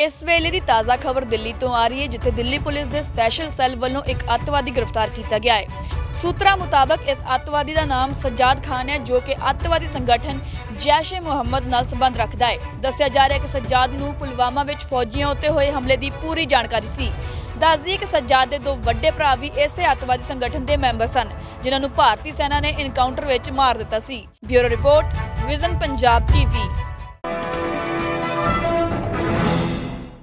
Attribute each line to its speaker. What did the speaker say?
Speaker 1: ਇਸ ਵੇਲੇ ਦੀ ਤਾਜ਼ਾ ਖਬਰ ਦਿੱਲੀ ਤੋਂ ਆ ਰਹੀ ਹੈ, ਜਿੱਥੇ ਦਿੱਲੀ ਪੁਲਿਸ ਦੇ ਸਪੈਸ਼ਲ ਸੈੱਲ ਵੱਲੋਂ ਇੱਕ ਅੱਤਵਾਦੀ ਗ੍ਰਿਫਤਾਰ ਕੀਤਾ ਗਿਆ ਹੈ। ਸੂਤਰਾਂ ਮੁਤਾਬਕ ਇਸ ਅੱਤਵਾਦੀ ਦਾ ਨਾਮ ਸੱਜਾਦ ਖਾਨ ਹੈ, ਜੋ ਕਿ ਅੱਤਵਾਦੀ ਸੰਗਠਨ ਜੈਸ਼-ਏ ਮੁਹੰਮਦ ਨਾਲ ਸੰਬੰਧ ਰੱਖਦਾ ਹੈ। ਦੱਸਿਆ ਜਾ ਰਿਹਾ ਹੈ ਕਿ ਸੱਜਾਦ ਨੂੰ ਪੁਲਵਾਮਾ ਵਿੱਚ ਫੌਜੀਆਂ ਉੱਤੇ ਹੋਏ ਹਮਲੇ ਦੀ ਪੂਰੀ ਜਾਣਕਾਰੀ ਸੀ। ਦੱਸਦੀ ਕਿ ਸੱਜਾਦ ਦੇ ਦੋ ਵੱਡੇ ਭਰਾ ਵੀ ਇਸੇ ਅੱਤਵਾਦੀ ਸੰਗਠਨ ਦੇ ਮੈਂਬਰ ਸਨ, ਜਿਨ੍ਹਾਂ ਨੂੰ ਭਾਰਤੀ ਸੈਨਾ ਨੇ ਇਨਕਾਊਂਟਰ ਵਿੱਚ ਮਾਰ ਦਿੱਤਾ ਸੀ। Bureau report, Vision Punjab TV